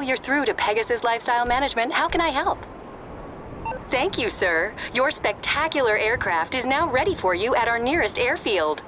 You're through to Pegasus Lifestyle Management. How can I help? Thank you, sir. Your spectacular aircraft is now ready for you at our nearest airfield.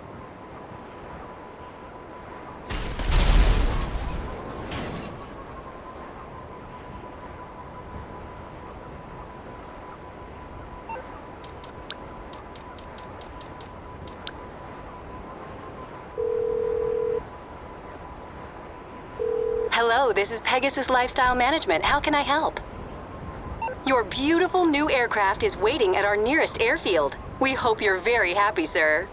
Hello, this is Pegasus Lifestyle Management. How can I help? Your beautiful new aircraft is waiting at our nearest airfield. We hope you're very happy, sir.